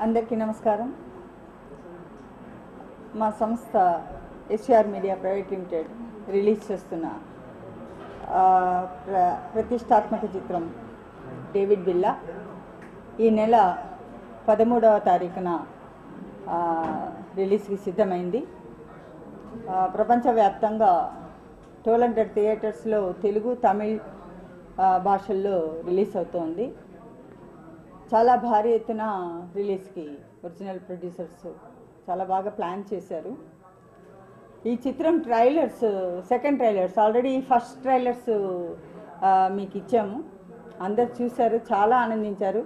అందరికీ నమస్కారం. మా సంస్థ SR media private limited release చేస్తున్న ఆ, ప్ర- ప్రతిష్టాత్మక చిత్రం డేవిడ్ బిల్లా. ఈ నెల పదమూడవ తారీఖున రిలీజ్కి సిద్ధమైంది. ప్రపంచవ్యాప్తంగా ట్వెల్వ్ హండ్రెడ్ థియేటర్స్లో తెలుగు తమిళ్ భాషల్లో రిలీజ్ అవుతోంది. చాలా భారీ ఎత్తున రిలీజ్కి ఒరిజినల్ ప్రొడ్యూసర్స్ చాలా బాగా ప్లాన్ చేశారు. ఈ చిత్రం trailers second trailers already first trailers మీకు ఇచ్చాము. అందరు చూశారు చాలా ఆనందించారు.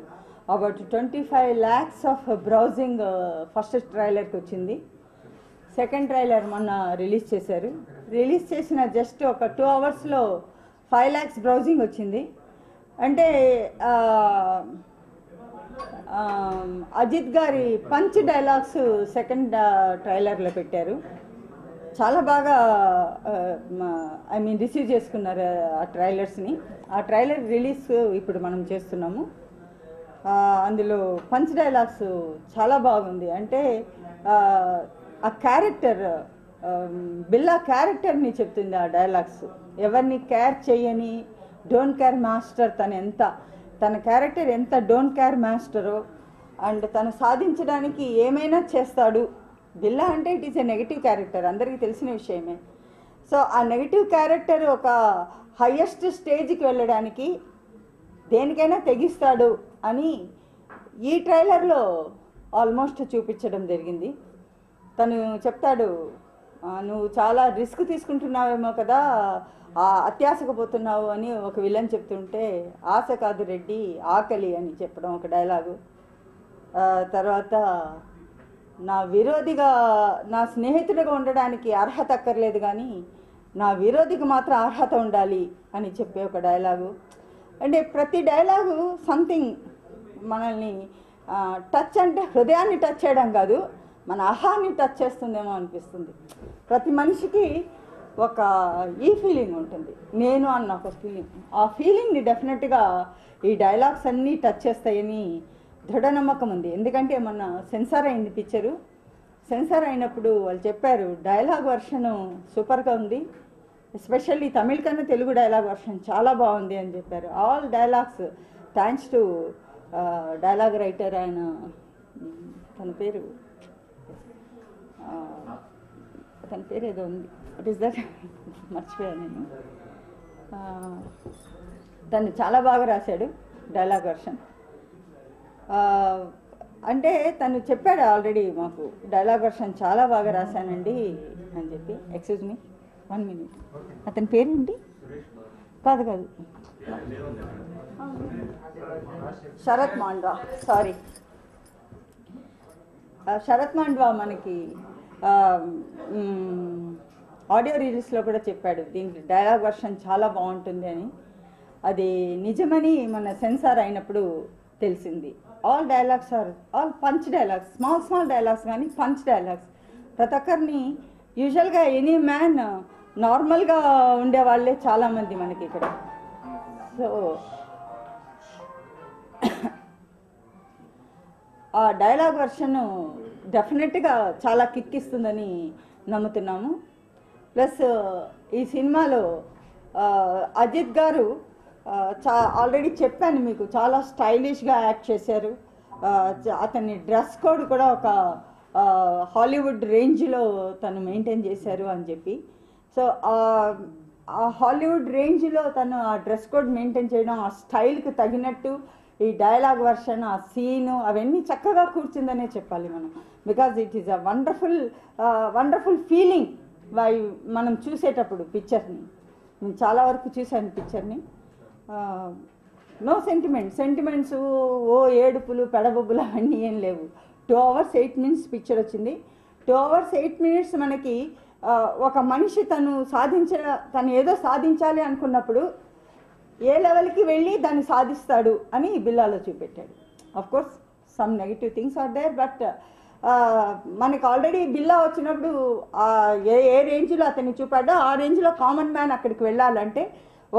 About twenty five lakhs of browsing first ట్రైలర్కి వచ్చింది. సెకండ్ ట్రైలర్ మొన్న రిలీజ్ చేశారు. రిలీజ్ చేసిన జస్ట్ ఒక టూ అవర్స్లో ఫైవ్ ల్యాక్స్ బ్రౌజింగ్ వచ్చింది. అంటే అజిత్ గారి పంచ్ డైలాగ్స్ సెకండ్ ట్రైలర్లో పెట్టారు. చాలా బాగా ఐ మీన్ రిసీవ్ చేసుకున్నారు ఆ ట్రైలర్స్ని ఆ ట్రైలర్ రిలీజ్ ఇప్పుడు మనం చేస్తున్నాము. అందులో పంచ్ డైలాగ్స్ చాలా బాగుంది. అంటే ఆ, ఆ క్యారెక్టర్ బిల్లా క్యారెక్టర్ని చెప్తుంది ఆ డైలాగ్స్ ఎవరిని కేర్ చేయని డోంట్ కేర్ మాస్టర్ తను ఎంత తన క్యారెక్టర్ ఎంత డోంట్ కేర్ మాస్టరో అండ్ తను సాధించడానికి ఏమైనా చేస్తాడు. బిల్లా అంటే it is a negative character అందరికీ తెలిసిన విషయమే. సో ఆ నెగిటివ్ క్యారెక్టర్ ఒక హయ్యెస్ట్ స్టేజ్కి వెళ్ళడానికి దేనికైనా తెగిస్తాడు అని ఈ ట్రైలర్లో ఆల్మోస్ట్ చూపించడం జరిగింది. తను చెప్తాడు నువ్వు చాలా రిస్క్ తీసుకుంటున్నావేమో కదా ఆ అత్యాశకు పోతున్నావు అని ఒక విలన్ చెప్తుంటే ఆశ కాదు రెడ్డి ఆకలి అని చెప్పడం ఒక డైలాగు. తర్వాత నా విరోధిగా నా స్నేహితుడిగా ఉండడానికి అర్హత అక్కర్లేదు కానీ నా విరోధికి మాత్రం అర్హత ఉండాలి అని చెప్పే ఒక డైలాగు. అంటే ప్రతి డైలాగు సంథింగ్ మనల్ని టచ్ అంటే హృదయాన్ని టచ్ చేయడం కాదు మన అహాన్ని టచ్ చేస్తుందేమో అనిపిస్తుంది. ప్రతి మనిషికి ఒక ఈ ఫీలింగ్ ఉంటుంది. నేను అన్న ఒక ఫీలింగ్. ఆ ఫీలింగ్ని డెఫినెట్గా ఈ డైలాగ్స్ అన్నీ టచ్ చేస్తాయని దృఢ నమ్మకం ఉంది ఎందుకంటే మొన్న సెన్సార్ అయింది పిక్చరు. సెన్సార్ అయినప్పుడు వాళ్ళు చెప్పారు డైలాగ్ వర్షన్ సూపర్గా ఉంది. ఎస్పెషల్లీ తమిళ కన్నా తెలుగు డైలాగ్ వర్షన్ చాలా బాగుంది అని చెప్పారు. All dialogues thanks to dialogue writer ఆయన తన పేరు తన పేరు ఏదో ఉంది. వాట్ ఈస్ దట్ మర్చిపోయాను నేను. తను చాలా బాగా రాశాడు డైలాగ్ వర్షన్. అంటే తను చెప్పాడు ఆల్రెడీ మాకు డైలాగ్ వర్షన్ చాలా బాగా రాశానండి అని చెప్పి. ఎక్స్క్యూజ్ మీ వన్ మినిట్ అతని పేరేంటి? కాదు కాదు. శరత్ మాండ్వా సారీ శరత్ మాండ్వా మనకి ఆడియో రిలీజ్లో కూడా చెప్పాడు దీనికి డైలాగ్ వర్షన్ చాలా బాగుంటుంది అని. అది నిజమని మన సెన్సార్ అయినప్పుడు తెలిసింది. All dialogues are all punch dialogues small small dialogues కానీ పంచ్ డైలాగ్స్ ప్రతి ఒక్కరిని యూజువల్గా ఎనీ మ్యాన్ నార్మల్గా ఉండే వాళ్ళే చాలామంది మనకి ఇక్కడ. సో ఆ డైలాగ్ వర్షన్ డెఫినెట్గా చాలా కిక్ ఇస్తుందని నమ్ముతున్నాము. ప్లస్ ఈ సినిమాలో అజిత్ గారు చా ఆల్రెడీ చెప్పాను మీకు చాలా స్టైలిష్గా యాక్ట్ చేశారు. అతని డ్రెస్ కోడ్ కూడా ఒక హాలీవుడ్ రేంజ్లో తను మెయింటైన్ చేశారు అని చెప్పి. సో ఆ- ఆ హాలీవుడ్ రేంజ్లో తను ఆ డ్రెస్ కోడ్ మెయింటైన్ చేయడం ఆ స్టైల్కి తగినట్టు ఈ డైలాగ్ వర్షన్ ఆ సీను అవన్నీ చక్కగా కూర్చుందనే చెప్పాలి మనం. Because it is a wonderful wonderful feeling why మనం చూసేటప్పుడు పిక్చర్ని నేను చాలా వరకు చూశాను పిక్చర్ని నో సెంటిమెంట్ సెంటిమెంట్స్ ఓ ఏడుపులు పెడబొబ్బులు అవన్నీ ఏం లేవు. Two hours eight minutes picture వచ్చింది. టూ అవర్స్ ఎయిట్ మినిట్స్ మనకి ఒక మనిషి తను సాధించ తను ఏదో సాధించాలి అనుకున్నప్పుడు ఏ లెవెల్కి వెళ్ళి దాన్ని సాధిస్తాడు అని బిల్లాలో చూపెట్టాడు. Of course some negative things are there but మనకి ఆల్రెడీ బిల్లా వచ్చినప్పుడు ఏ ఏ రేంజ్లో అతన్ని చూపాడో ఆ రేంజ్లో కామన్ మ్యాన్ అక్కడికి వెళ్ళాలంటే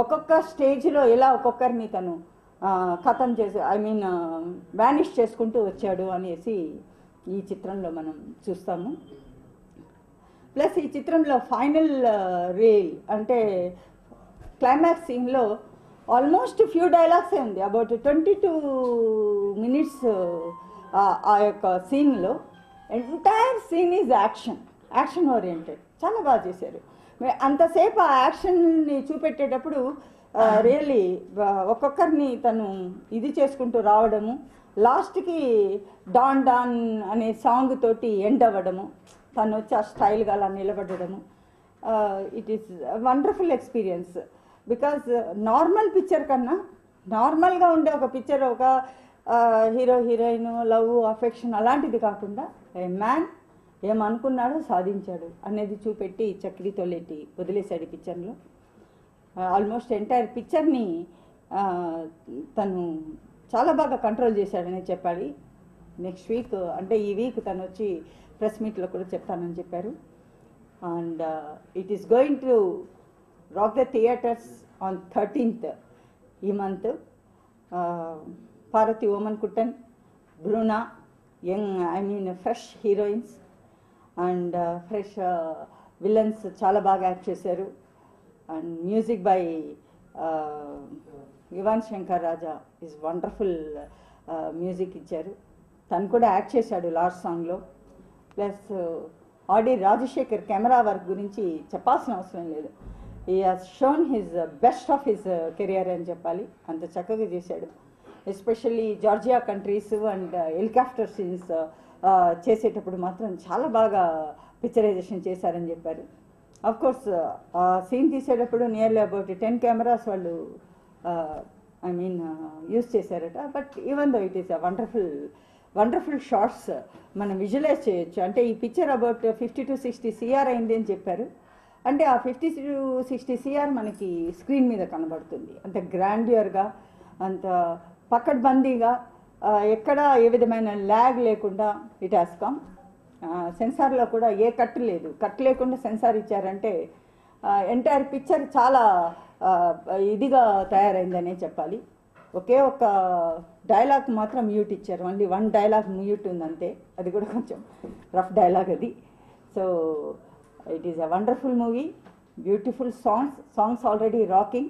ఒక్కొక్క స్టేజ్లో ఎలా ఒక్కొక్కరిని తను కథం ఖతం చేసి ఐ మీన్ వ్యానిష్ చేసుకుంటూ వచ్చాడు అనేసి ఈ చిత్రంలో మనం చూస్తాము. ప్లస్ ఈ చిత్రంలో ఫైనల్ రీల్ అంటే క్లైమాక్స్ సీన్లో ఆల్మోస్ట్ ఫ్యూ డైలాగ్సే ఉంది. అబౌట్ ట్వంటీ టూ మినిట్స్ ఆ యొక్క సీన్లో entire scene is action action oriented. చాలా బాగా చేశారు. అంతసేపు ఆ యాక్షన్ని చూపెట్టేటప్పుడు రియల్లీ ఒక్కొక్కరిని తను ఇది చేసుకుంటూ రావడము లాస్ట్కి డాన్ డాన్ అనే సాంగ్ తోటి ఎండ్ అవ్వడము తను వచ్చి ఆ స్టైల్గా అలా నిలబడము it is wonderful experience because normal picture కన్నా నార్మల్గా ఉండే ఒక పిక్చర్ ఒక హీరో హీరోయిన్ లవ్ అఫెక్షన్ అలాంటిది కాకుండా ఏ మ్యాన్ ఏమనుకున్నాడో సాధించాడు అనేది చూపెట్టి చక్రితో లేటి వదిలేశాడు పిక్చర్లో ఆల్మోస్ట్ ఎంటైర్ పిక్చర్ని తను చాలా బాగా కంట్రోల్ చేశాడని చెప్పాలి. నెక్స్ట్ వీక్ అంటే ఈ వీక్ తను వచ్చి ప్రెస్ మీట్లో కూడా చెప్తానని చెప్పారు. And it is going to rock the theatres on thirteenth ఈ month Parvathy Omanakuttan Bruna young I mean fresh heroines and fresh villains చాలా బాగా యాక్ట్ చేశారు. And music by Yuvan Shankar Raja is wonderful music ఇచ్చారు. తను కూడా act చేశాడు last సాంగ్లో. Plus ఆడి Rajasekhar camera work గురించి చెప్పాల్సిన అవసరం లేదు. He has shown his best of his career అని చెప్పాలి. అంత చక్కగా చేశాడు. Especially Georgia countries and helicopter scenes చేసేటప్పుడు మాత్రం చాలా బాగా పిక్చరైజేషన్ చేశారని చెప్పారు. అఫ్ కోర్స్ ఆ సీన్ తీసేటప్పుడు నియర్లీ అబౌట్ టెన్ కెమెరాస్ వాళ్ళు ఐ మీన్ యూస్ చేశారట. But even though it is a wonderful wonderful shots మనం విజువలైజ్ చేయొచ్చు. అంటే ఈ picture about fifty to sixty CR అయింది అని చెప్పారు. అంటే ఆ ఫిఫ్టీ టు సిక్స్టీ సిఆర్ మనకి స్క్రీన్ మీద కనబడుతుంది. అంత గ్రాండ్యూర్గా అంత పకడ్బందీగా ఎక్కడ ఏ విధమైన ల్యాగ్ లేకుండా ఇట్ హాస్ కమ్. సెన్సార్లో కూడా ఏ కట్ లేదు. కట్ లేకుండా సెన్సార్ ఇచ్చారంటే ఎంటైర్ పిక్చర్ చాలా ఇదిగా తయారైందనే చెప్పాలి. ఒకే ఒక డైలాగ్ మాత్రం మ్యూట్ ఇచ్చారు. ఓన్లీ వన్ డైలాగ్ మ్యూట్ ఉందంతే. అది కూడా కొంచెం రఫ్ డైలాగ్ అది. So it is a wonderful movie. Beautiful songs. Songs already rocking.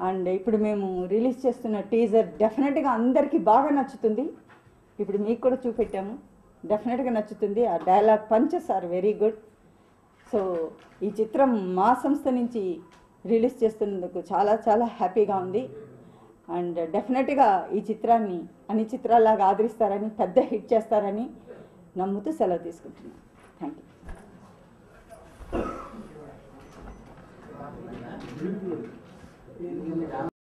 And ఇప్పుడు మేము రిలీజ్ చేస్తున్న టీజర్ డెఫినెట్గా అందరికీ బాగా నచ్చుతుంది. ఇప్పుడు మీకు కూడా చూపెట్టాము. డెఫినెట్గా నచ్చుతుంది. ఆ dialogue punches are very good. So ఈ చిత్రం మా సంస్థ నుంచి రిలీజ్ చేస్తున్నందుకు చాలా చాలా హ్యాపీగా ఉంది. అండ్ డెఫినెట్గా ఈ చిత్రాన్ని అన్ని చిత్రాల్లాగా ఆదరిస్తారని పెద్ద హిట్ చేస్తారని నమ్ముతూ సెలవు తీసుకుంటున్నాను థ్యాంక్ యూ and